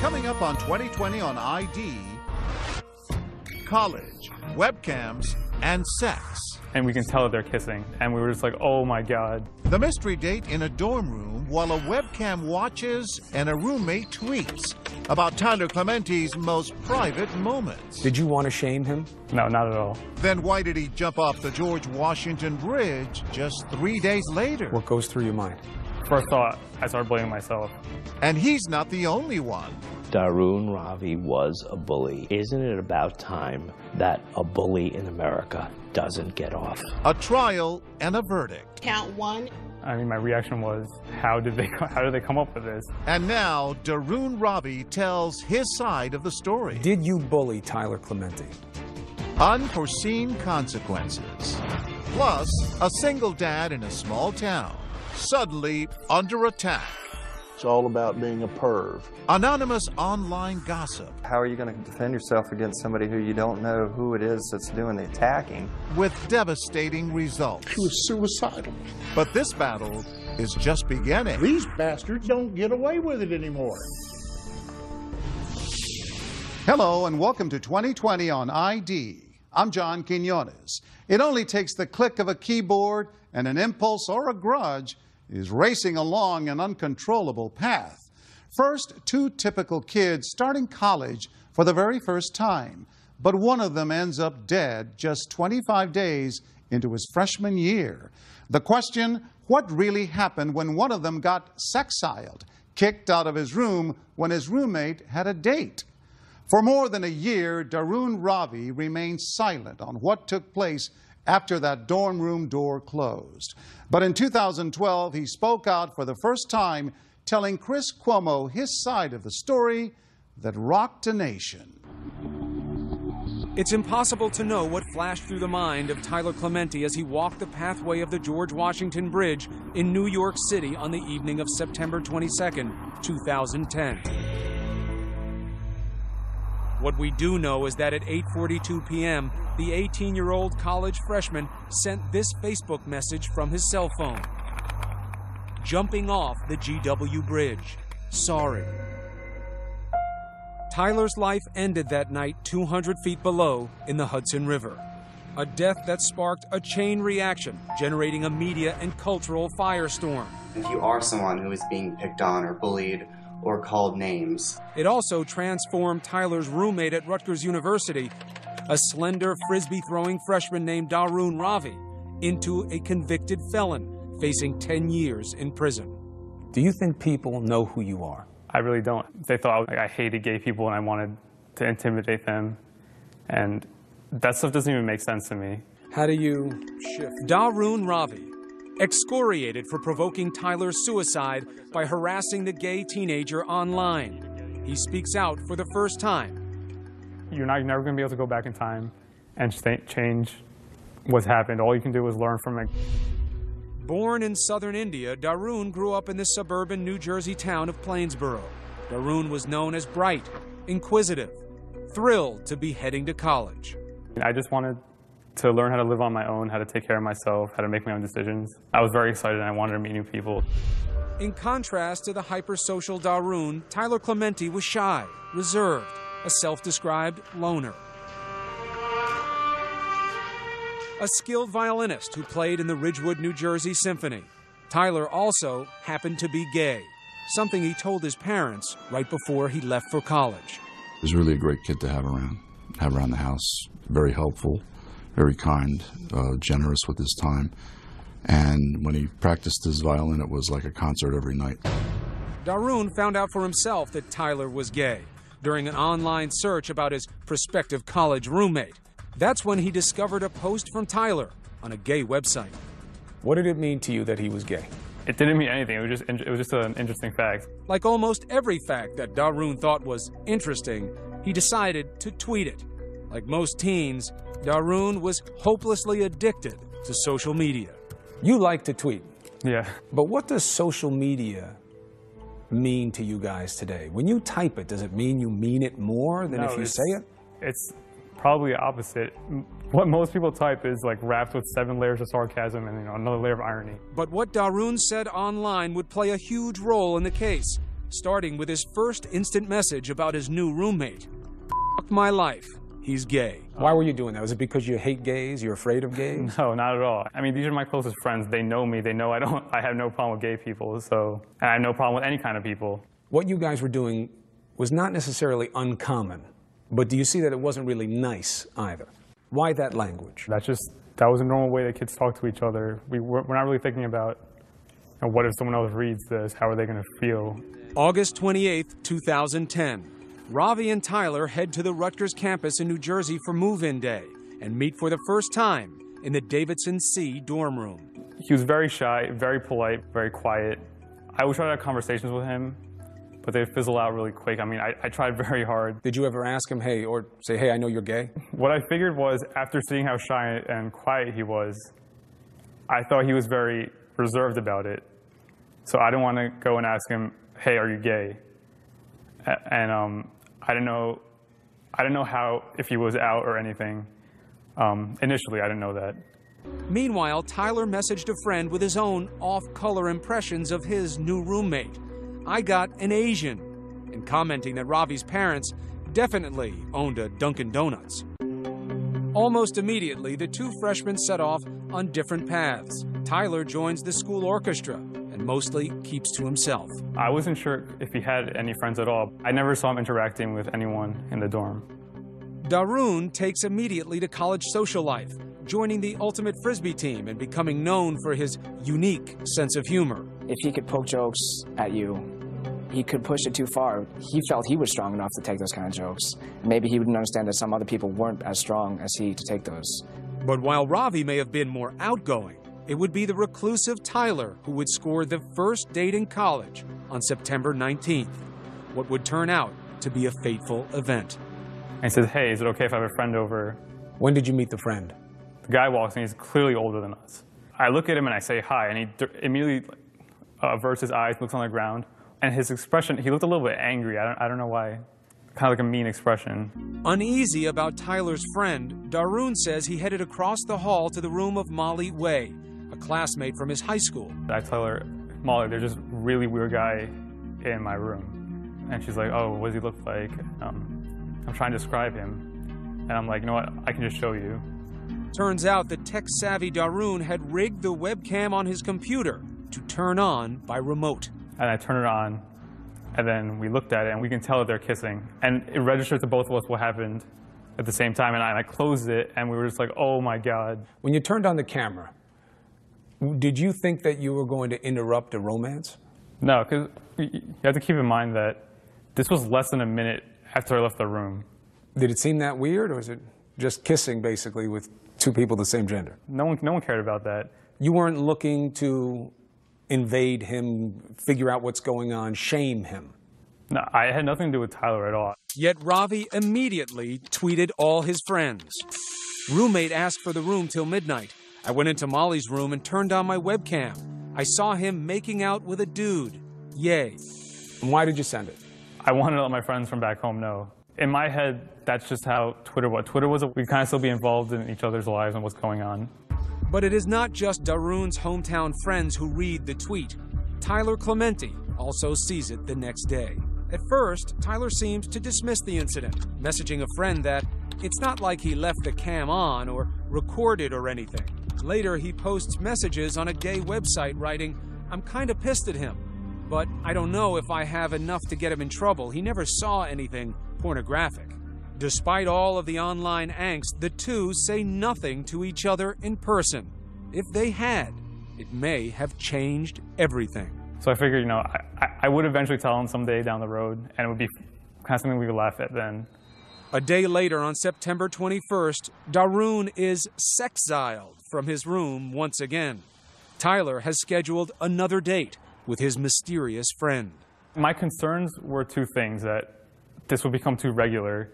Coming up on 2020 on ID college, webcams, and sex. And we can tell that they're kissing. And we were just like, oh my God. The mystery date in a dorm room while a webcam watches and a roommate tweets about Tyler Clementi's most private moments. Did you want to shame him? No, not at all. Then why did he jump off the George Washington Bridge just three days later? What goes through your mind? First thought, I started blaming myself. And he's not the only one. Dharun Ravi was a bully. Isn't it about time that a bully in America doesn't get off? A trial and a verdict. Count one. I mean, my reaction was, how did they, how did they come up with this? And now, Dharun Ravi tells his side of the story. Did you bully Tyler Clementi? Unforeseen consequences. Plus, a single dad in a small town, suddenly under attack. It's all about being a perv. Anonymous online gossip. How are you going to defend yourself against somebody who you don't know who it is that's doing the attacking? With devastating results. He was suicidal. But this battle is just beginning. These bastards don't get away with it anymore. Hello and welcome to 2020 on ID. I'm John Quinones. It only takes the click of a keyboard and an impulse or a grudge is racing along an uncontrollable path. First, two typical kids starting college for the very first time, but one of them ends up dead just 25 days into his freshman year. The question what really happened when one of them got sexiled, kicked out of his room when his roommate had a date? For more than a year, Dharun Ravi remained silent on what took place after that dorm room door closed. But in 2012, he spoke out for the first time, telling Chris Cuomo his side of the story that rocked a nation. It's impossible to know what flashed through the mind of Tyler Clementi as he walked the pathway of the George Washington Bridge in New York City on the evening of September 22, 2010. What we do know is that at 8:42 p.m., the 18-year-old college freshman sent this Facebook message from his cell phone. Jumping off the GW Bridge. Sorry. Tyler's life ended that night 200 feet below in the Hudson River. A death that sparked a chain reaction, generating a media and cultural firestorm. If you are someone who is being picked on or bullied or called names. It also transformed Tyler's roommate at Rutgers University, a slender frisbee throwing freshman named Dharun Ravi, into a convicted felon facing 10 years in prison. Do you think people know who you are? I really don't. They thought like, I hated gay people and I wanted to intimidate them. And that stuff doesn't even make sense to me. How do you shift? Dharun Ravi, excoriated for provoking Tyler's suicide by harassing the gay teenager online. He speaks out for the first time. You're not you're never going to be able to go back in time and change what's happened. All you can do is learn from it. Born in southern India, Dharun grew up in the suburban New Jersey town of Plainsboro. Dharun was known as bright, inquisitive, thrilled to be heading to college. I just wanted to learn how to live on my own, how to take care of myself, how to make my own decisions. I was very excited and I wanted to meet new people. In contrast to the hypersocial Dharun, Tyler Clementi was shy, reserved, a self-described loner. A skilled violinist who played in the Ridgewood, New Jersey Symphony. Tyler also happened to be gay, something he told his parents right before he left for college. He was really a great kid to have around, have around the house, very helpful very kind, uh, generous with his time. And when he practiced his violin, it was like a concert every night. Dharun found out for himself that Tyler was gay during an online search about his prospective college roommate. That's when he discovered a post from Tyler on a gay website. What did it mean to you that he was gay? It didn't mean anything. It was just it was just an interesting fact. Like almost every fact that Dharun thought was interesting, he decided to tweet it. Like most teens, Dharun was hopelessly addicted to social media. You like to tweet. Yeah. But what does social media mean to you guys today? When you type it, does it mean you mean it more than no, if you say it? It's probably opposite. What most people type is like wrapped with seven layers of sarcasm and you know another layer of irony. But what Dharun said online would play a huge role in the case. starting with his first instant message about his new roommate. Fuck my life. He's gay. Why were you doing that? Was it because you hate gays? You're afraid of gays? No, not at all. I mean, these are my closest friends. They know me. They know I don't. I have no problem with gay people. So, and I have no problem with any kind of people. What you guys were doing was not necessarily uncommon, but do you see that it wasn't really nice either? Why that language? That's just that was a normal way that kids talk to each other. We we're, we're not really thinking about you know, what if someone else reads this? How are they going to feel? August 28, 2010. Ravi and Tyler head to the Rutgers campus in New Jersey for move in day and meet for the first time in the Davidson C dorm room. He was very shy, very polite, very quiet. I would try to have conversations with him, but they fizzle out really quick. I mean, I, I tried very hard. Did you ever ask him, hey, or say, hey, I know you're gay? What I figured was after seeing how shy and quiet he was, I thought he was very reserved about it. So I didn't want to go and ask him, hey, are you gay? And um, I didn't know, I didn't know how if he was out or anything. Um, initially, I didn't know that. Meanwhile, Tyler messaged a friend with his own off color impressions of his new roommate. I got an Asian, and commenting that Ravi's parents definitely owned a Dunkin' Donuts. Almost immediately, the two freshmen set off on different paths. Tyler joins the school orchestra and mostly keeps to himself. I wasn't sure if he had any friends at all. I never saw him interacting with anyone in the dorm. Dharun takes immediately to college social life, joining the Ultimate Frisbee team and becoming known for his unique sense of humor. If he could poke jokes at you, he could push it too far. He felt he was strong enough to take those kind of jokes. Maybe he wouldn't understand that some other people weren't as strong as he to take those. But while Ravi may have been more outgoing, it would be the reclusive Tyler who would score the first date in college on September 19th, what would turn out to be a fateful event. And he says, hey, is it okay if I have a friend over? When did you meet the friend? The guy walks in, he's clearly older than us. I look at him and I say hi, and he immediately uh, averts his eyes, looks on the ground, and his expression, he looked a little bit angry. I don't, I don't know why. Kind of like a mean expression. Uneasy about Tyler's friend, Dharun says he headed across the hall to the room of Molly Wei, a classmate from his high school. I tell her, Molly, there's this really weird guy in my room. And she's like, oh, what does he look like? Um, I'm trying to describe him. And I'm like, you know what? I can just show you. Turns out the tech savvy Dharun had rigged the webcam on his computer to turn on by remote. And I turn it on, and then we looked at it, and we can tell that they're kissing. And it registers to both of us what happened at the same time. And I, and I closed it, and we were just like, oh my God. When you turned on the camera, did you think that you were going to interrupt a romance? No, because you have to keep in mind that this was less than a minute after I left the room. Did it seem that weird, or was it just kissing basically with two people of the same gender? No one, no one cared about that. You weren't looking to invade him, figure out what's going on, shame him. No, I had nothing to do with Tyler at all. Yet Ravi immediately tweeted all his friends. Roommate asked for the room till midnight. I went into Molly's room and turned on my webcam. I saw him making out with a dude. Yay. And why did you send it? I wanted to let my friends from back home know. In my head, that's just how Twitter was. Twitter was, a, we kind of still be involved in each other's lives and what's going on. But it is not just Dharun's hometown friends who read the tweet. Tyler Clementi also sees it the next day. At first, Tyler seems to dismiss the incident, messaging a friend that it's not like he left the cam on or recorded or anything. Later, he posts messages on a gay website writing, I'm kinda pissed at him, but I don't know if I have enough to get him in trouble. He never saw anything pornographic. Despite all of the online angst, the two say nothing to each other in person. If they had, it may have changed everything. So I figured, you know, I, I, I would eventually tell him someday down the road, and it would be kind of something we could laugh at then. A day later, on September 21st, Dharun is sexiled from his room once again. Tyler has scheduled another date with his mysterious friend. My concerns were two things that this would become too regular,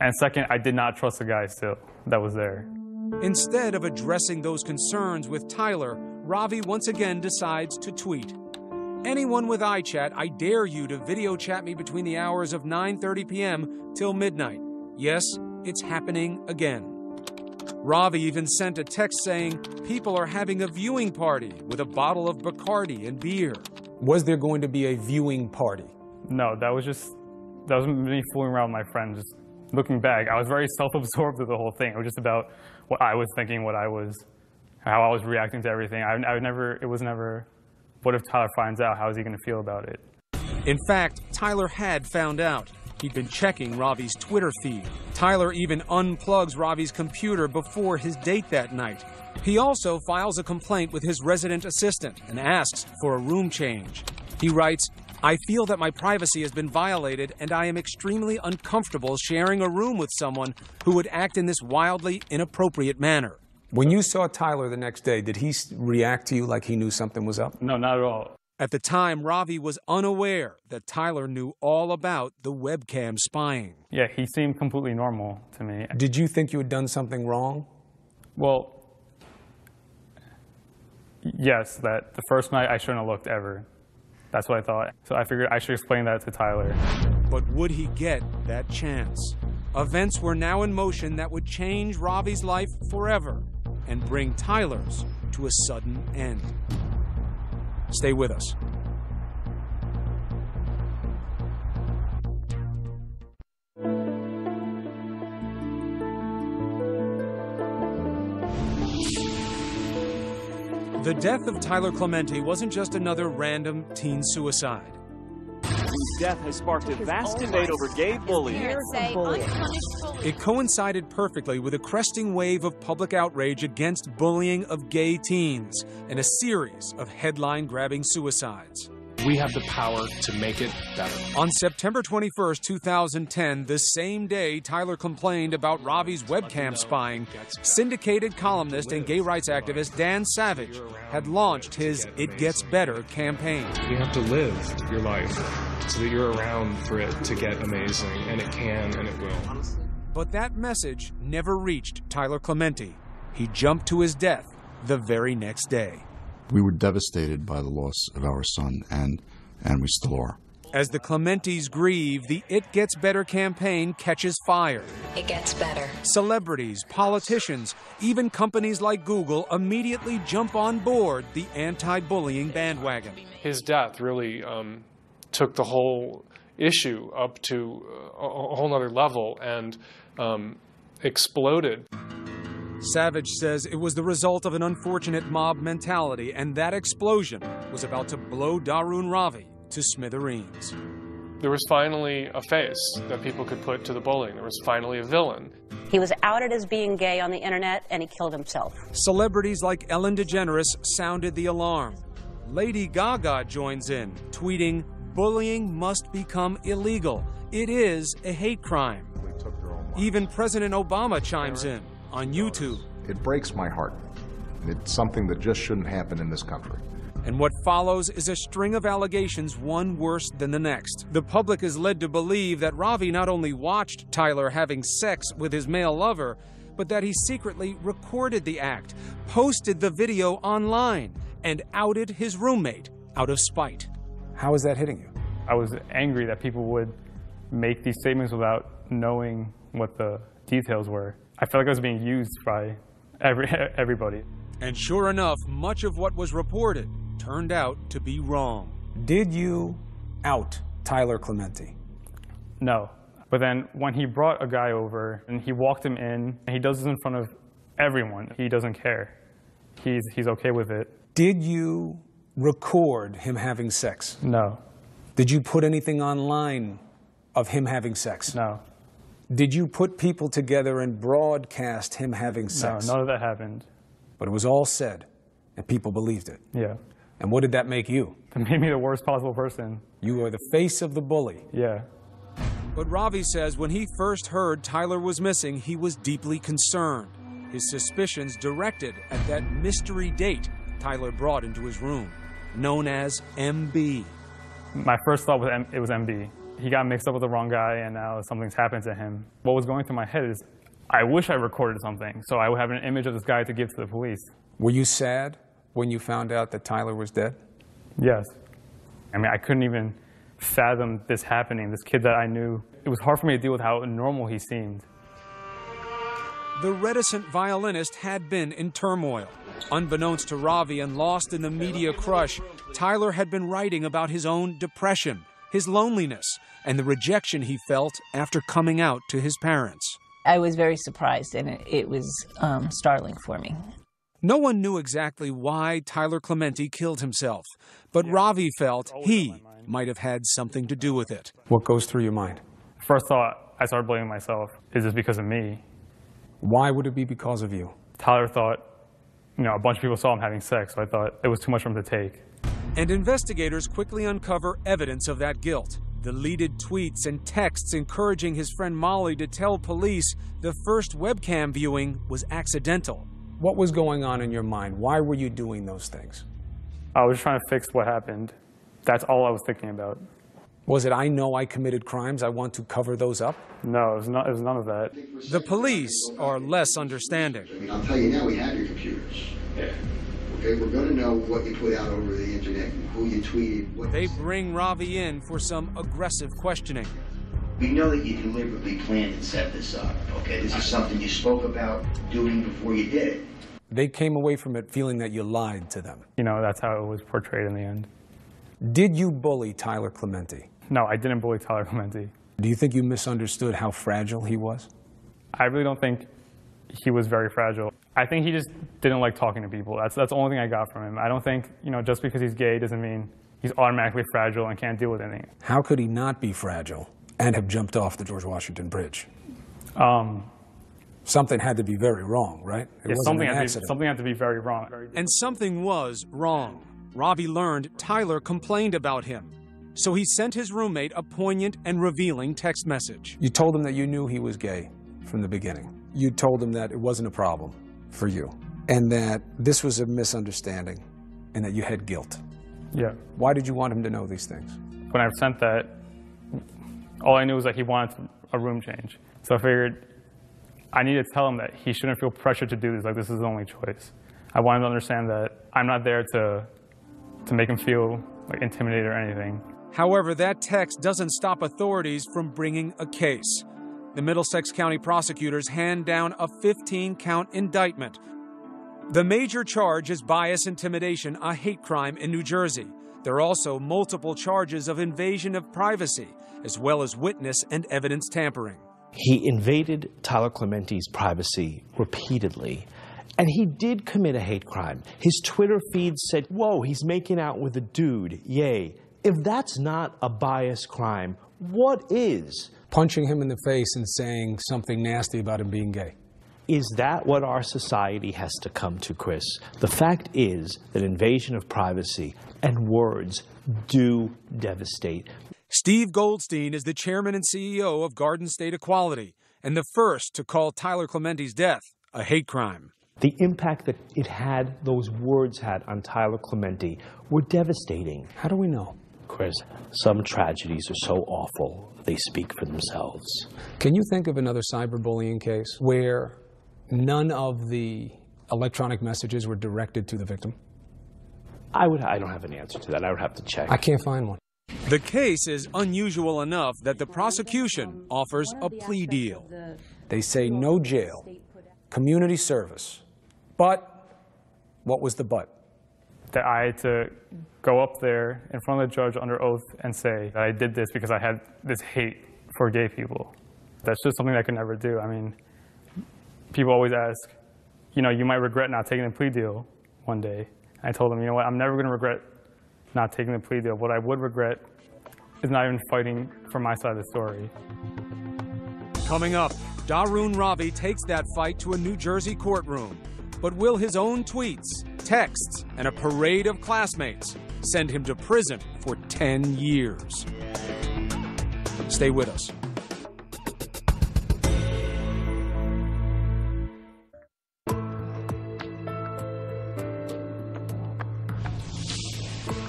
and second, I did not trust the guy still that was there. Instead of addressing those concerns with Tyler, Ravi once again decides to tweet. Anyone with iChat, I dare you to video chat me between the hours of 9:30 p.m. till midnight. Yes, it's happening again. Ravi even sent a text saying people are having a viewing party with a bottle of Bacardi and beer. Was there going to be a viewing party? No, that was just that was me fooling around with my friend. Just looking back, I was very self-absorbed with the whole thing. It was just about what I was thinking, what I was, how I was reacting to everything. I, I would never. It was never. What if Tyler finds out? How is he going to feel about it? In fact, Tyler had found out. He'd been checking Ravi's Twitter feed. Tyler even unplugs Ravi's computer before his date that night. He also files a complaint with his resident assistant and asks for a room change. He writes, I feel that my privacy has been violated and I am extremely uncomfortable sharing a room with someone who would act in this wildly inappropriate manner. When you saw Tyler the next day, did he react to you like he knew something was up? No, not at all. At the time, Ravi was unaware that Tyler knew all about the webcam spying. Yeah, he seemed completely normal to me. Did you think you had done something wrong? Well, yes, that the first night I shouldn't have looked ever. That's what I thought. So I figured I should explain that to Tyler. But would he get that chance? Events were now in motion that would change Ravi's life forever and bring Tyler's to a sudden end. Stay with us. The death of Tyler Clementi wasn't just another random teen suicide. Whose death has sparked a vast debate over gay bullying. It coincided perfectly with a cresting wave of public outrage against bullying of gay teens and a series of headline grabbing suicides. We have the power to make it better. On September 21st, 2010, the same day Tyler complained about Ravi's webcam spying, syndicated columnist and gay rights activist Dan Savage had launched his It Gets Better campaign. You have to live your life so that you're around for it to get amazing, and it can and it will. But that message never reached Tyler Clementi. He jumped to his death the very next day. We were devastated by the loss of our son, and and we still are. As the Clementis grieve, the It Gets Better campaign catches fire. It gets better. Celebrities, politicians, even companies like Google immediately jump on board the anti bullying bandwagon. His death really um, took the whole issue up to a, a whole other level and um, exploded. Savage says it was the result of an unfortunate mob mentality, and that explosion was about to blow Dharun Ravi to smithereens. There was finally a face that people could put to the bullying. There was finally a villain. He was outed as being gay on the internet and he killed himself. Celebrities like Ellen DeGeneres sounded the alarm. Lady Gaga joins in, tweeting, Bullying must become illegal. It is a hate crime. Even President Obama chimes in on YouTube. It breaks my heart. It's something that just shouldn't happen in this country. And what follows is a string of allegations, one worse than the next. The public is led to believe that Ravi not only watched Tyler having sex with his male lover, but that he secretly recorded the act, posted the video online, and outed his roommate out of spite. How is that hitting you? I was angry that people would make these statements without knowing what the details were. I felt like I was being used by every, everybody. And sure enough, much of what was reported turned out to be wrong. Did you out Tyler Clementi? No. But then when he brought a guy over and he walked him in, and he does this in front of everyone, he doesn't care. He's, he's okay with it. Did you record him having sex? No. Did you put anything online of him having sex? No. Did you put people together and broadcast him having sex? No, none of that happened. But it was all said, and people believed it. Yeah. And what did that make you? It made me the worst possible person. You were the face of the bully. Yeah. But Ravi says when he first heard Tyler was missing, he was deeply concerned. His suspicions directed at that mystery date Tyler brought into his room, known as MB. My first thought was M- it was MB. He got mixed up with the wrong guy, and now something's happened to him. What was going through my head is, I wish I recorded something, so I would have an image of this guy to give to the police. Were you sad when you found out that Tyler was dead? Yes. I mean, I couldn't even fathom this happening. This kid that I knew, it was hard for me to deal with how normal he seemed. The reticent violinist had been in turmoil. Unbeknownst to Ravi and lost in the media crush, Tyler had been writing about his own depression, his loneliness, and the rejection he felt after coming out to his parents. I was very surprised, and it, it was um, startling for me. No one knew exactly why Tyler Clementi killed himself, but Ravi felt he might have had something to do with it. What goes through your mind? First thought, I started blaming myself. Is this because of me? Why would it be because of you? Tyler thought, you know, a bunch of people saw him having sex, so I thought it was too much for him to take. And investigators quickly uncover evidence of that guilt. Deleted tweets and texts encouraging his friend Molly to tell police the first webcam viewing was accidental. What was going on in your mind? Why were you doing those things? I was trying to fix what happened. That's all I was thinking about. Was it, I know I committed crimes, I want to cover those up? No, it was, not, it was none of that. The police are less understanding. I mean, I'll tell you now, we have your computers. Yeah. Okay, we're going to know what you put out over the internet, who you tweeted. What They bring Ravi in for some aggressive questioning. We know that you deliberately planned and set this up. Okay, this is something you spoke about doing before you did it. They came away from it feeling that you lied to them. You know, that's how it was portrayed in the end. Did you bully Tyler Clementi? No, I didn't bully Tyler Clementi. Do you think you misunderstood how fragile he was? I really don't think he was very fragile. I think he just didn't like talking to people. That's, that's the only thing I got from him. I don't think, you know, just because he's gay doesn't mean he's automatically fragile and can't deal with anything. How could he not be fragile and have jumped off the George Washington Bridge? Um, something had to be very wrong, right? It yeah, wasn't something, an had to be, accident. something had to be very wrong. And something was wrong. Ravi learned Tyler complained about him. So he sent his roommate a poignant and revealing text message. You told him that you knew he was gay from the beginning. You told him that it wasn't a problem for you and that this was a misunderstanding and that you had guilt. Yeah. Why did you want him to know these things? When I sent that, all I knew was that he wanted a room change. So I figured I needed to tell him that he shouldn't feel pressured to do this. Like, this is the only choice. I wanted him to understand that I'm not there to, to make him feel like intimidated or anything. However, that text doesn't stop authorities from bringing a case. The Middlesex County prosecutors hand down a 15 count indictment. The major charge is bias intimidation, a hate crime in New Jersey. There are also multiple charges of invasion of privacy, as well as witness and evidence tampering. He invaded Tyler Clementi's privacy repeatedly. And he did commit a hate crime. His Twitter feed said, Whoa, he's making out with a dude. Yay. If that's not a bias crime, what is? Punching him in the face and saying something nasty about him being gay. Is that what our society has to come to, Chris? The fact is that invasion of privacy and words do devastate. Steve Goldstein is the chairman and CEO of Garden State Equality and the first to call Tyler Clementi's death a hate crime. The impact that it had, those words had on Tyler Clementi, were devastating. How do we know? Chris, some tragedies are so awful, they speak for themselves. Can you think of another cyberbullying case where none of the electronic messages were directed to the victim? I would. I don't have an answer to that. I would have to check. I can't find one. The case is unusual enough that the prosecution offers a plea deal. They say no jail, community service. But what was the but? That I had to go up there in front of the judge under oath and say that I did this because I had this hate for gay people. That's just something I could never do. I mean, people always ask, you know, you might regret not taking the plea deal one day. I told them, you know what, I'm never going to regret not taking the plea deal. What I would regret is not even fighting for my side of the story. Coming up, Dharun Ravi takes that fight to a New Jersey courtroom. But will his own tweets, texts, and a parade of classmates send him to prison for 10 years? Stay with us.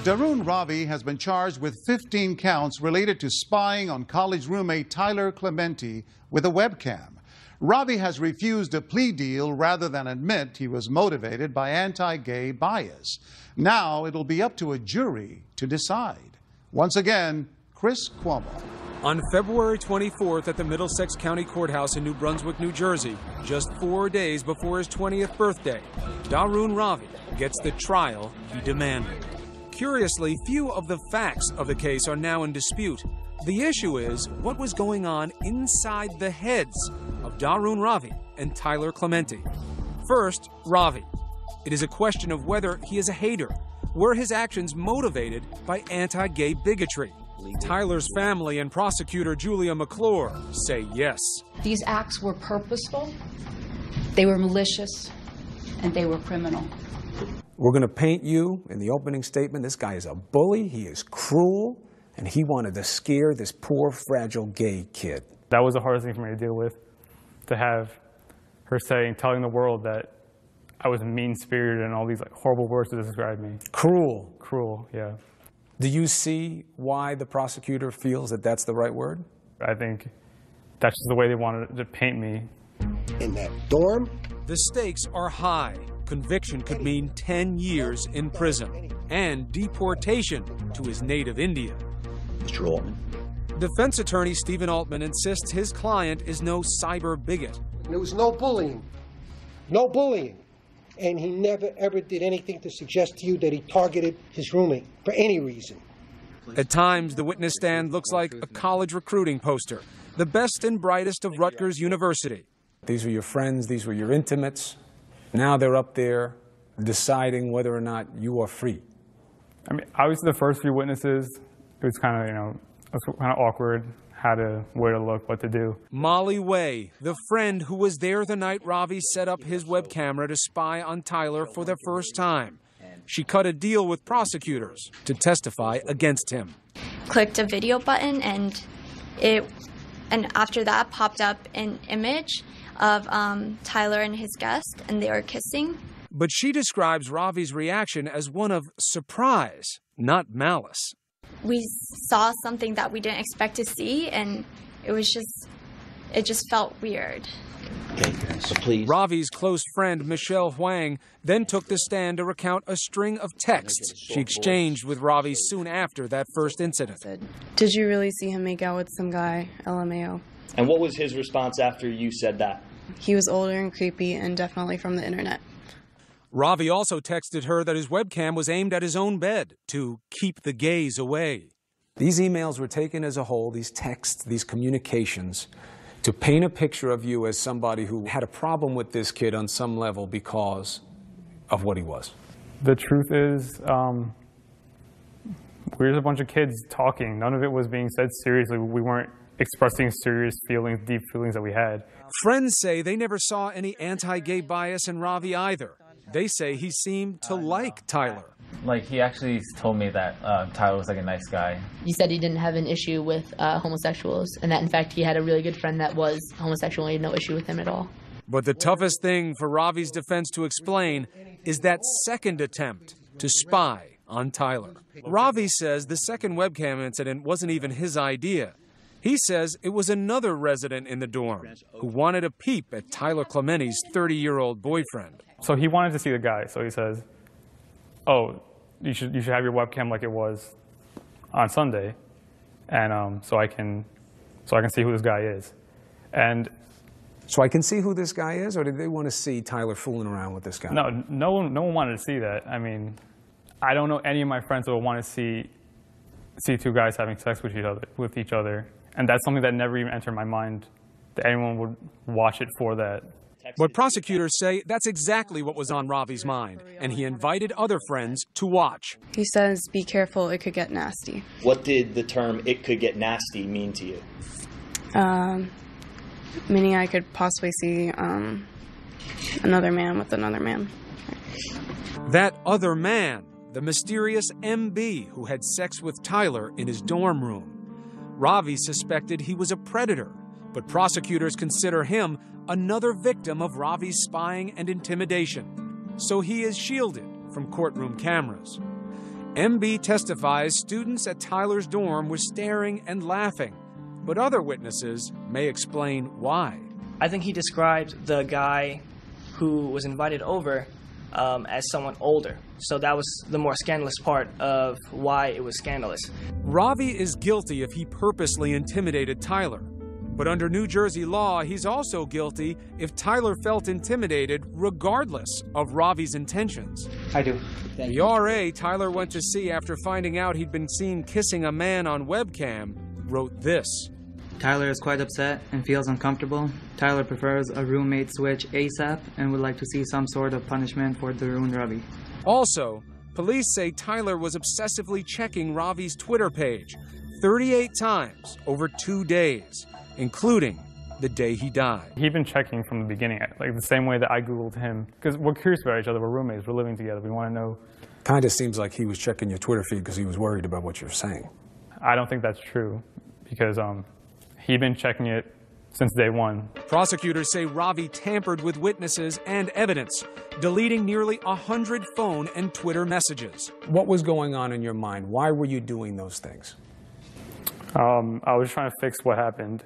Dharun Ravi has been charged with 15 counts related to spying on college roommate Tyler Clementi with a webcam. Ravi has refused a plea deal rather than admit he was motivated by anti gay bias. Now it'll be up to a jury to decide. Once again, Chris Cuomo. On February 24th at the Middlesex County Courthouse in New Brunswick, New Jersey, just four days before his 20th birthday, Dharun Ravi gets the trial he demanded. Curiously, few of the facts of the case are now in dispute. The issue is what was going on inside the heads of Dharun Ravi and Tyler Clementi. First, Ravi. It is a question of whether he is a hater. Were his actions motivated by anti gay bigotry? Lee Tyler's family and prosecutor Julia McClure say yes. These acts were purposeful, they were malicious, and they were criminal. We're going to paint you in the opening statement. This guy is a bully, he is cruel, and he wanted to scare this poor, fragile gay kid. That was the hardest thing for me to deal with, to have her saying, telling the world that I was mean spirited and all these like horrible words to describe me. Cruel. Cruel, yeah. Do you see why the prosecutor feels that that's the right word? I think that's just the way they wanted to paint me. In that dorm? The stakes are high. Conviction could mean 10 years in prison and deportation to his native India. Mr. Altman. Defense attorney Steven Altman insists his client is no cyber bigot. There was no bullying. No bullying. And he never, ever did anything to suggest to you that he targeted his roommate for any reason. At times, the witness stand looks like a college recruiting poster. The best and brightest of Rutgers University. These were your friends, these were your intimates. Now they're up there deciding whether or not you are free. I mean, obviously, the first few witnesses, it was kind of, you know, it was kind of awkward how to, where to look, what to do. Molly Wei, the friend who was there the night Ravi set up his web camera to spy on Tyler for the first time. She cut a deal with prosecutors to testify against him. Clicked a video button and it, and after that popped up an image of um, Tyler and his guest, and they were kissing. But she describes Ravi's reaction as one of surprise, not malice. We saw something that we didn't expect to see, and it was just, it just felt weird. Okay, so please. Ravi's close friend Michelle Huang then took the stand to recount a string of texts she exchanged with Ravi soon after that first incident. Did you really see him make out with some guy, LMAO? And what was his response after you said that? He was older and creepy and definitely from the internet. Ravi also texted her that his webcam was aimed at his own bed to keep the gays away. These emails were taken as a whole, these texts, these communications, to paint a picture of you as somebody who had a problem with this kid on some level because of what he was. The truth is, um, we were just a bunch of kids talking. None of it was being said seriously. We weren't expressing serious feelings, deep feelings that we had. Friends say they never saw any anti gay bias in Ravi either. They say he seemed to like Tyler. Like, he actually told me that uh, Tyler was like a nice guy. He said he didn't have an issue with uh, homosexuals, and that in fact he had a really good friend that was homosexual and he had no issue with him at all. But the toughest thing for Ravi's defense to explain is that second attempt to spy on Tyler. Ravi says the second webcam incident wasn't even his idea. He says it was another resident in the dorm who wanted a peep at Tyler Clementi's 30 year old boyfriend. So he wanted to see the guy. So he says, "Oh, you should you should have your webcam like it was on Sunday, and um, so I can so I can see who this guy is." And so I can see who this guy is, or did they want to see Tyler fooling around with this guy? No, no one no one wanted to see that. I mean, I don't know any of my friends that would want to see see two guys having sex with each other with each other, and that's something that never even entered my mind that anyone would watch it for that. But prosecutors say that's exactly what was on Ravi's mind, and he invited other friends to watch. He says, be careful, it could get nasty. What did the term it could get nasty mean to you? Um, meaning I could possibly see um, another man with another man. That other man, the mysterious MB who had sex with Tyler in his dorm room. Ravi suspected he was a predator, but prosecutors consider him another victim of Ravi's spying and intimidation, so he is shielded from courtroom cameras. MB testifies students at Tyler's dorm were staring and laughing, but other witnesses may explain why. I think he described the guy who was invited over um, as someone older. So that was the more scandalous part of why it was scandalous. Ravi is guilty if he purposely intimidated Tyler, But under New Jersey law, he's also guilty if Tyler felt intimidated, regardless of Ravi's intentions. I do. The RA Tyler went to see after finding out he'd been seen kissing a man on webcam wrote this. Tyler is quite upset and feels uncomfortable. Tyler prefers a roommate switch ASAP and would like to see some sort of punishment for Dharun Ravi. Also, police say Tyler was obsessively checking Ravi's Twitter page 38 times over two days, including the day he died. He'd been checking from the beginning, like the same way that I Googled him, because we're curious about each other. We're roommates, we're living together. We want to know. Kind of seems like he was checking your Twitter feed because he was worried about what you're saying. I don't think that's true, because um, he'd been checking it since day one. Prosecutors say Ravi tampered with witnesses and evidence, deleting nearly 100 phone and Twitter messages. What was going on in your mind? Why were you doing those things? Um, I was trying to fix what happened.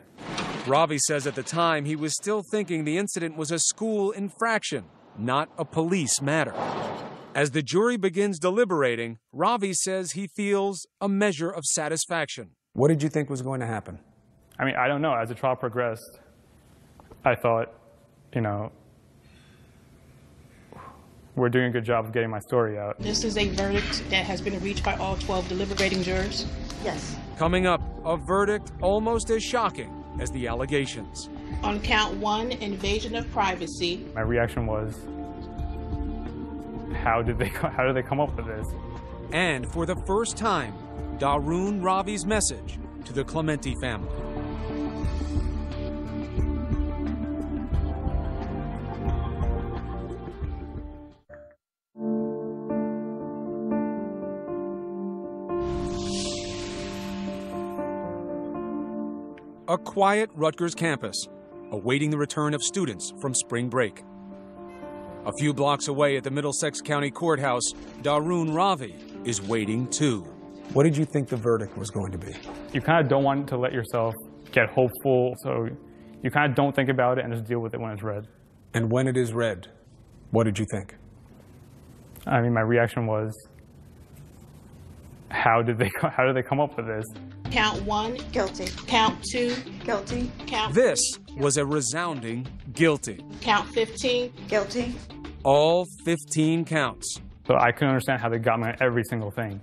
Ravi says at the time he was still thinking the incident was a school infraction, not a police matter. As the jury begins deliberating, Ravi says he feels a measure of satisfaction. What did you think was going to happen? I mean, I don't know. As the trial progressed, I thought, you know, we're doing a good job of getting my story out. This is a verdict that has been reached by all 12 deliberating jurors. Yes. Coming up, a verdict almost as shocking as the allegations. On count one, invasion of privacy. My reaction was, how did they how did they come up with this? And for the first time, Dharun Ravi's message to the Clementi family. A quiet Rutgers campus, awaiting the return of students from spring break. A few blocks away at the Middlesex County Courthouse, Dharun Ravi is waiting too. What did you think the verdict was going to be? You kind of don't want to let yourself get hopeful, so you kind of don't think about it and just deal with it when it's read. And when it is read, what did you think? I mean, my reaction was, how did they how did they come up with this? Count one, guilty. Count two, guilty. Count This was a resounding guilty. count 15, guilty. All 15 counts. So I couldn't understand how they got me on every single thing.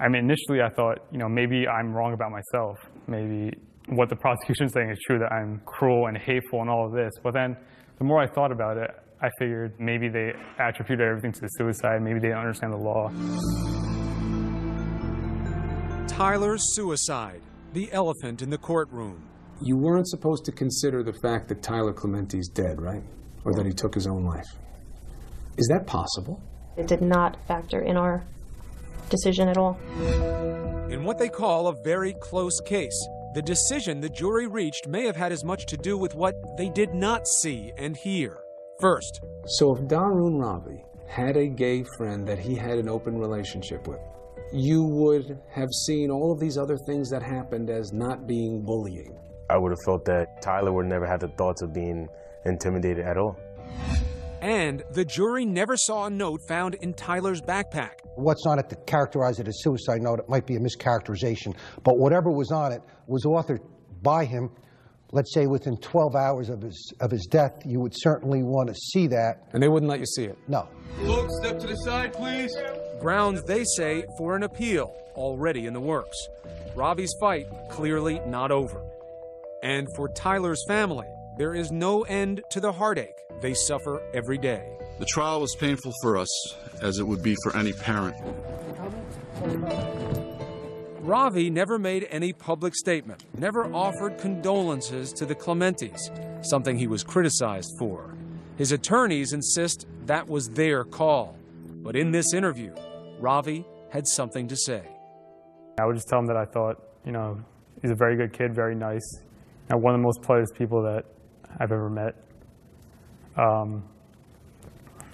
I mean, initially I thought, you know, maybe I'm wrong about myself. Maybe what the prosecution's saying is true, that I'm cruel and hateful and all of this. But then the more I thought about it, I figured maybe they attributed everything to the suicide. Maybe they don't understand the law. Tyler's suicide, the elephant in the courtroom. You weren't supposed to consider the fact that Tyler Clementi's dead, right? Or that he took his own life. Is that possible? It did not factor in our decision at all. In what they call a very close case, the decision the jury reached may have had as much to do with what they did not see and hear. First, So if Dharun Ravi had a gay friend that he had an open relationship with, you would have seen all of these other things that happened as not being bullying. I would have felt that Tyler would never have the thoughts of being intimidated at all. and the jury never saw a note found in Tyler's backpack. What's on it to characterize it as suicide note, it might be a mischaracterization, but whatever was on it was authored by him. Let's say within 12 hours of his of his death, you would certainly want to see that. And they wouldn't let you see it. No. Look, step to the side, please. Grounds, they say, for an appeal already in the works. Ravi's fight clearly not over. And for Tyler's family, there is no end to the heartache they suffer every day. The trial was painful for us, as it would be for any parent. Ravi never made any public statement, never offered condolences to the Clementis, something he was criticized for. His attorneys insist that was their call. But in this interview, Ravi had something to say. I would just tell him that I thought, you know, he's a very good kid, very nice, and one of the most pleasant people that I've ever met. Um,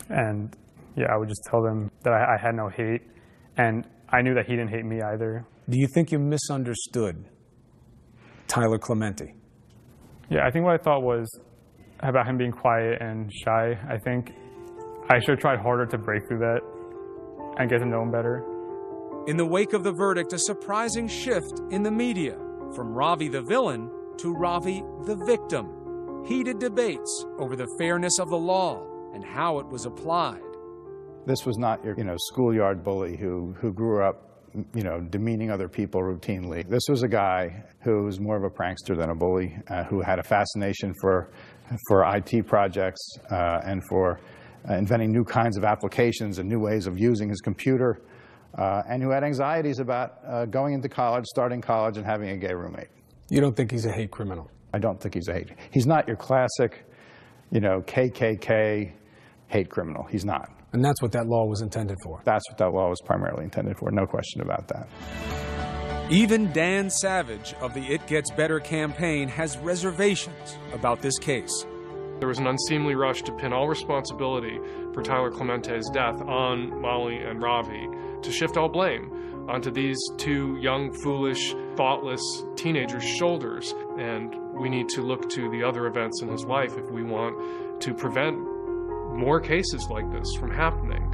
and yeah, I would just tell them that I, I had no hate, and I knew that he didn't hate me either. Do you think you misunderstood Tyler Clementi? Yeah, I think what I thought was about him being quiet and shy. I think I should have tried harder to break through that and get to know him better. In the wake of the verdict, a surprising shift in the media from Ravi the villain to Ravi, the victim. Heated debates over the fairness of the law and how it was applied. This was not your, you know, schoolyard bully who, who grew up, you know, demeaning other people routinely. This was a guy who was more of a prankster than a bully, uh, who had a fascination for, for IT projects uh, and for uh, inventing new kinds of applications and new ways of using his computer, uh, and who had anxieties about uh, going into college, starting college, and having a gay roommate. You don't think he's a hate criminal? I don't think he's a hate. He's not your classic, you know, KKK hate criminal. He's not. And that's what that law was intended for. That's what that law was primarily intended for, no question about that. Even Dan Savage of the It Gets Better campaign has reservations about this case. There was an unseemly rush to pin all responsibility for Tyler Clementi's death on Molly and Ravi, to shift all blame onto these two young, foolish, thoughtless teenagers' shoulders. And we need to look to the other events in his life if we want to prevent more cases like this from happening.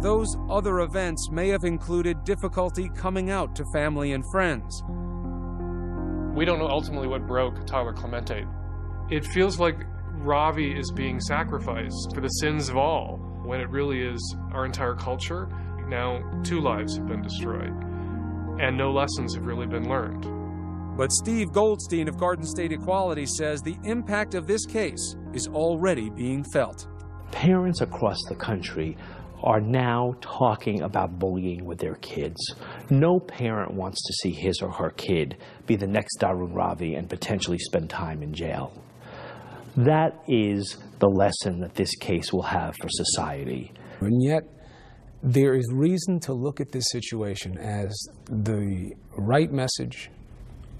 Those other events may have included difficulty coming out to family and friends. We don't know ultimately what broke Tyler Clemente. It feels like Ravi is being sacrificed for the sins of all, when it really is our entire culture. Now, two lives have been destroyed, and no lessons have really been learned. But Steve Goldstein of Garden State Equality says the impact of this case is already being felt. Parents across the country are now talking about bullying with their kids. No parent wants to see his or her kid be the next Dharun Ravi and potentially spend time in jail. That is the lesson that this case will have for society. And yet, there is reason to look at this situation as the right message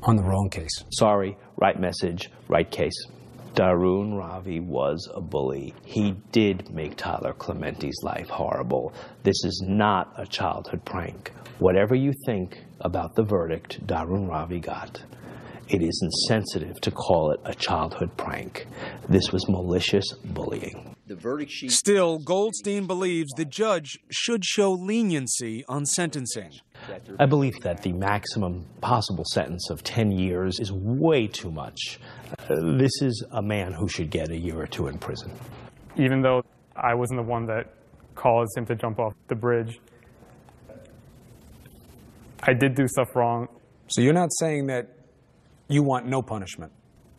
on the wrong case. Sorry, right message, right case. Dharun Ravi was a bully. He did make Tyler Clementi's life horrible. This is not a childhood prank. Whatever you think about the verdict Dharun Ravi got, it is insensitive to call it a childhood prank. This was malicious bullying. The verdict sheet. Still, Goldstein believes the judge should show leniency on sentencing. I believe that the maximum possible sentence of 10 years is way too much. Uh, this is a man who should get a year or two in prison. Even though I wasn't the one that caused him to jump off the bridge, I did do stuff wrong. So you're not saying that you want no punishment?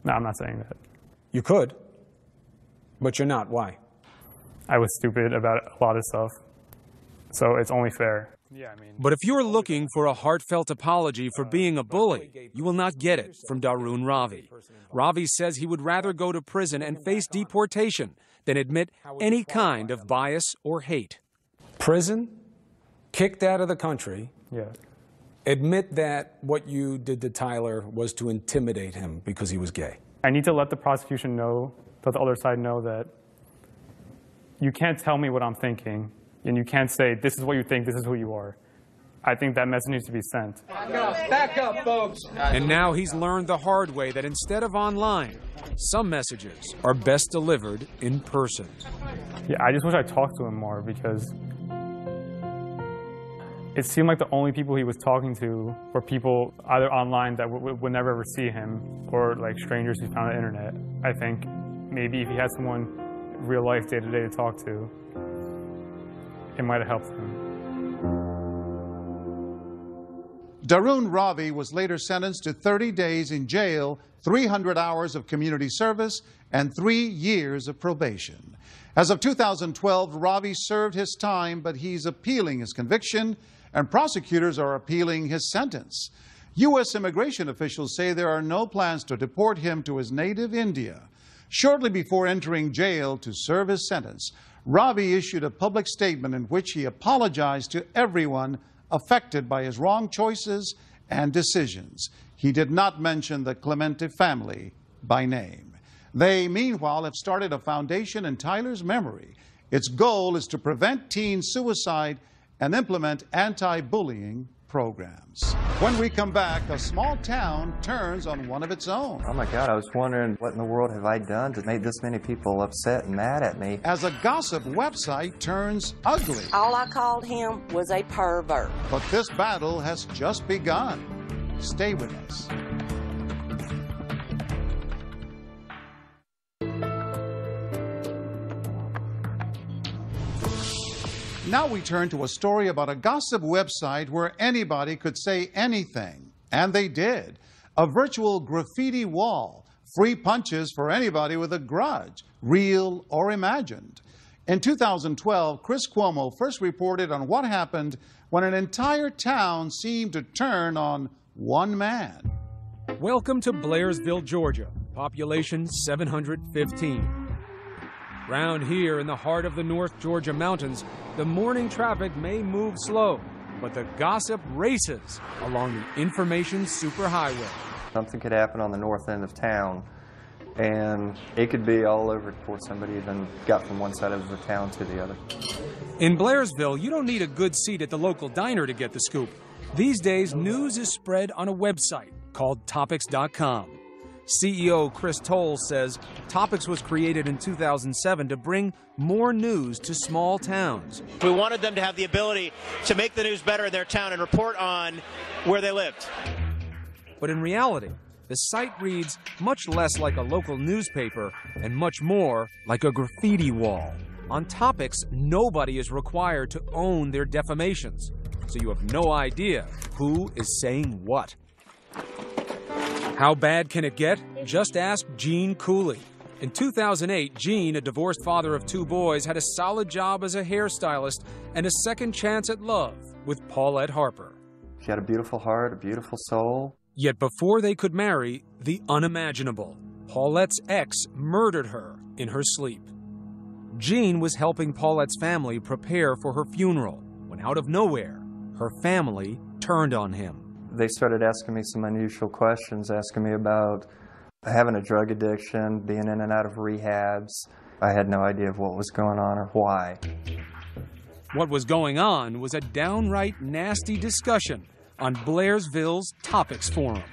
No, I'm not saying that. You could, but you're not. Why? I was stupid about a lot of stuff, so it's only fair. Yeah, I mean, but if you're looking for a heartfelt apology for uh, being a bully, you will not get it from Dharun Ravi. Ravi says he would rather go to prison and face deportation than admit any kind of bias or hate. Prison, kicked out of the country. Yeah. Admit that what you did to Tyler was to intimidate him because he was gay. I need to let the prosecution know, let the other side know that you can't tell me what I'm thinking, and you can't say, this is what you think, this is who you are. I think that message needs to be sent. Back up, back up, folks. And now he's learned the hard way that instead of online, some messages are best delivered in person. Yeah, I just wish I talked to him more because it seemed like the only people he was talking to were people either online that would never ever see him or like strangers he found on the internet. I think maybe if he had someone real life day to day to talk to, it might have helped him. Dharun Ravi was later sentenced to 30 days in jail, 300 hours of community service, and three years of probation. As of 2012, Ravi served his time, but he's appealing his conviction, and prosecutors are appealing his sentence. U.S. immigration officials say there are no plans to deport him to his native India. Shortly before entering jail to serve his sentence, Ravi issued a public statement in which he apologized to everyone affected by his wrong choices and decisions. He did not mention the Clementi family by name. They, meanwhile, have started a foundation in Tyler's memory. Its goal is to prevent teen suicide and implement anti bullying programs. When we come back, a small town turns on one of its own. Oh my God, I was wondering what in the world have I done to make this many people upset and mad at me? As a gossip website turns ugly. All I called him was a pervert. But this battle has just begun. Stay with us. Now we turn to a story about a gossip website where anybody could say anything. And they did. A virtual graffiti wall. Free punches for anybody with a grudge, real or imagined. In 2012, Chris Cuomo first reported on what happened when an entire town seemed to turn on one man. Welcome to Blairsville, Georgia. Population 715. Round here in the heart of the North Georgia mountains, the morning traffic may move slow, but the gossip races along the information superhighway. Something could happen on the north end of town, and it could be all over before somebody even got from one side of the town to the other. In Blairsville, you don't need a good seat at the local diner to get the scoop. These days, news is spread on a website called Topix.com. CEO Chris Tolles says Topix was created in 2007 to bring more news to small towns. We wanted them to have the ability to make the news better in their town and report on where they lived. But in reality, the site reads much less like a local newspaper and much more like a graffiti wall. On Topix, nobody is required to own their defamations, so you have no idea who is saying what. How bad can it get? Just ask Gene Cooley. In 2008, Gene, a divorced father of two boys, had a solid job as a hairstylist and a second chance at love with Paulette Harper. She had a beautiful heart, a beautiful soul. Yet before they could marry, the unimaginable. Paulette's ex murdered her in her sleep. Gene was helping Paulette's family prepare for her funeral when, out of nowhere, her family turned on him they started asking me some unusual questions, asking me about having a drug addiction, being in and out of rehabs. I had no idea of what was going on or why. What was going on was a downright nasty discussion on Blairsville's Topix Forum.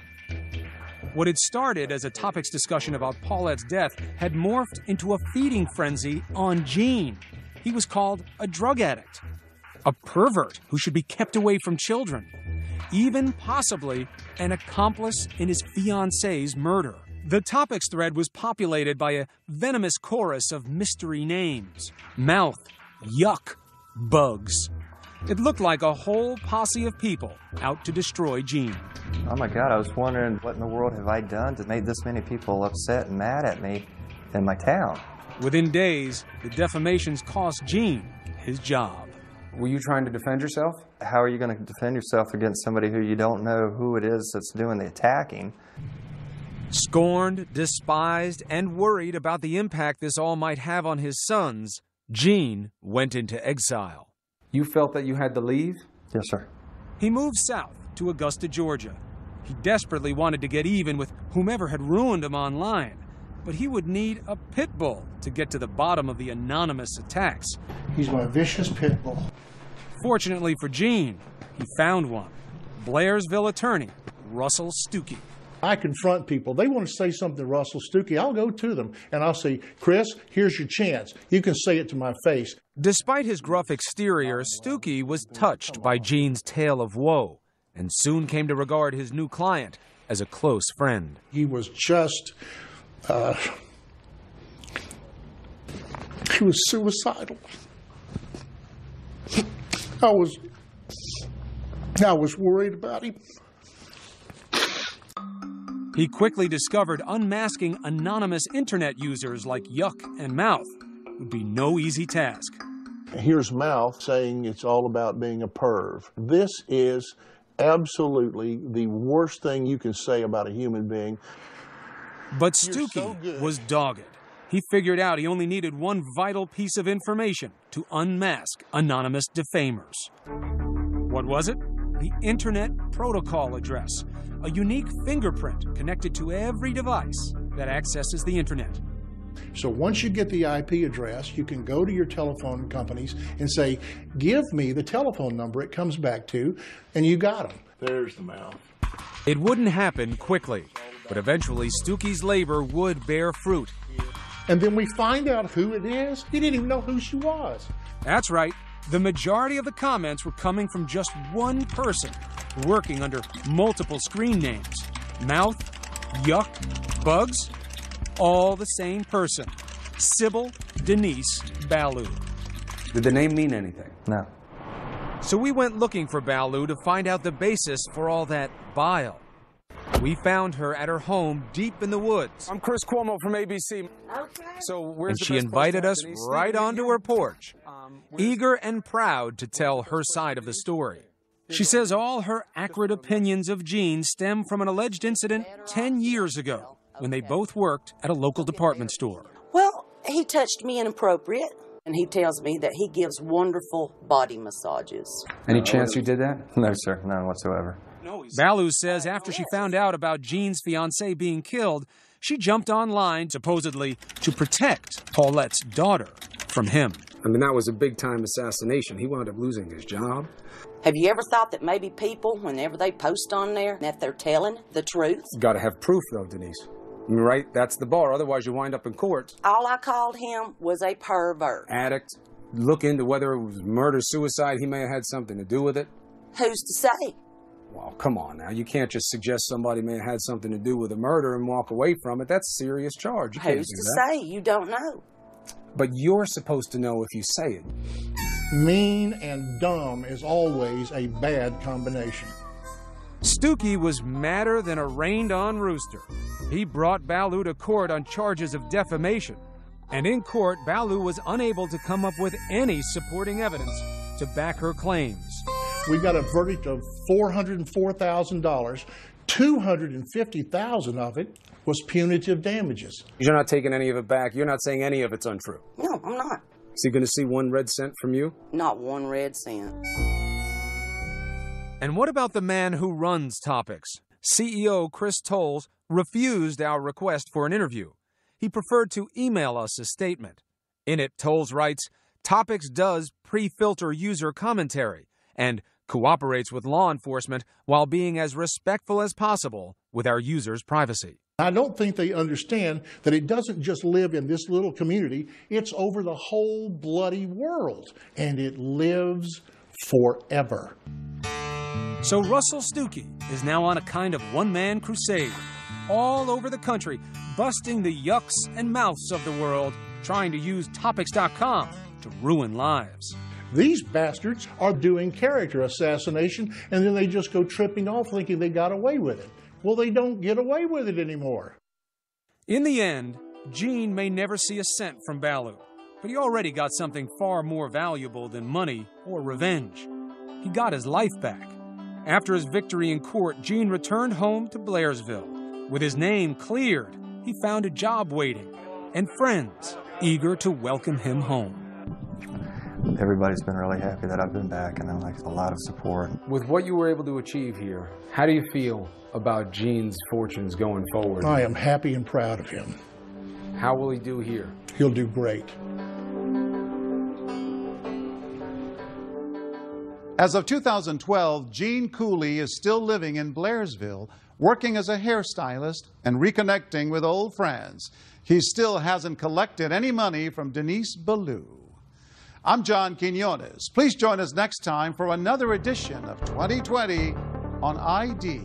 What had started as a Topix discussion about Paulette's death had morphed into a feeding frenzy on Gene. He was called a drug addict, a pervert who should be kept away from children, even possibly an accomplice in his fiancee's murder. The Topix thread was populated by a venomous chorus of mystery names mouth, yuck, bugs. It looked like a whole posse of people out to destroy Gene. Oh my God, I was wondering what in the world have I done to make this many people upset and mad at me in my town? Within days, the defamations cost Gene his job. Were you trying to defend yourself? How are you going to defend yourself against somebody who you don't know who it is that's doing the attacking? Scorned, despised, and worried about the impact this all might have on his sons, Gene went into exile. You felt that you had to leave? Yes, sir. He moved south to Augusta, Georgia. He desperately wanted to get even with whomever had ruined him online, but he would need a pit bull to get to the bottom of the anonymous attacks. He's my vicious pit bull. Fortunately for Gene, he found one. Blairsville attorney, Russell Stookey. I confront people. They want to say something to Russell Stookey. I'll go to them and I'll say, Chris, here's your chance. You can say it to my face. Despite his gruff exterior, Stookey was touched by Gene's tale of woe and soon came to regard his new client as a close friend. He was just, uh, he was suicidal. I was, I was worried about him. He quickly discovered unmasking anonymous internet users like Yuck and Mouth would be no easy task. Here's Mouth saying it's all about being a perv. This is absolutely the worst thing you can say about a human being. But Stookey so was dogged. He figured out he only needed one vital piece of information to unmask anonymous defamers. What was it? The Internet Protocol Address, a unique fingerprint connected to every device that accesses the Internet. So once you get the IP address, you can go to your telephone companies and say, give me the telephone number it comes back to, and you got them. There's the mouth. It wouldn't happen quickly, but eventually Stookey's labor would bear fruit. And then we find out who it is. He didn't even know who she was. That's right. The majority of the comments were coming from just one person working under multiple screen names. Mouth, Yuck, Bugs, all the same person. Sybil Denise Ballou. Did the name mean anything? No. So we went looking for Ballou to find out the basis for all that bile. We found her at her home deep in the woods. I'm Chris Cuomo from ABC. Okay. So where's and she invited us to have Denise? right onto her porch, um, eager and proud to tell her side of the story. She says all her accurate opinions of Gene stem from an alleged incident 10 years ago when they both worked at a local department store. Well, he touched me inappropriate, and he tells me that he gives wonderful body massages. Any chance you did that? No, sir. None whatsoever. Ballou says after she found out about Gene's fiancee being killed, she jumped online, supposedly, to protect Paulette's daughter from him. I mean, that was a big time assassination. He wound up losing his job. Have you ever thought that maybe people, whenever they post on there, that they're telling the truth? Got to have proof, though, Denise. I mean, right? That's the bar. Otherwise, you wind up in court. All I called him was a pervert. Addict. Look into whether it was murder, suicide. He may have had something to do with it. Who's to say? Well, come on now. You can't just suggest somebody may have had something to do with a murder and walk away from it. That's a serious charge. You can't Who's to that. say? You don't know. But you're supposed to know if you say it. Mean and dumb is always a bad combination. Stookey was madder than a rained on rooster. He brought Ballou to court on charges of defamation. And in court, Ballou was unable to come up with any supporting evidence to back her claims. We got a verdict of $404,000. 250,000 of it was punitive damages. You're not taking any of it back. You're not saying any of it's untrue. No, I'm not. Is he going to see one red cent from you? Not one red cent. And what about the man who runs Topix? CEO Chris Tolles refused our request for an interview. He preferred to email us a statement. In it, Tolles writes Topix does pre filter user commentary and cooperates with law enforcement while being as respectful as possible with our users' privacy. I don't think they understand that it doesn't just live in this little community, it's over the whole bloody world, and it lives forever. So Russell Stookey is now on a kind of one man crusade all over the country, busting the yucks and mouths of the world, trying to use Topix.com to ruin lives. These bastards are doing character assassination and then they just go tripping off thinking they got away with it. Well, they don't get away with it anymore. In the end, Gene may never see a cent from Ballou, but he already got something far more valuable than money or revenge. He got his life back. After his victory in court, Gene returned home to Blairsville. With his name cleared, he found a job waiting and friends eager to welcome him home. Everybody's been really happy that I've been back, and I like a lot of support. With what you were able to achieve here, how do you feel about Gene's fortunes going forward? I am happy and proud of him. How will he do here? He'll do great. As of 2012, Gene Cooley is still living in Blairsville, working as a hairstylist and reconnecting with old friends. He still hasn't collected any money from Denise Ballou. I'm John Quinones. Please join us next time for another edition of 2020 on ID.